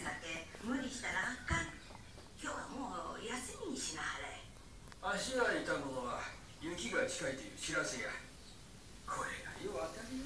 酒無理したらあかん。今日はもう休みにしなはれ。足が痛むのは雪が近いという知らせや。これがよう当たりに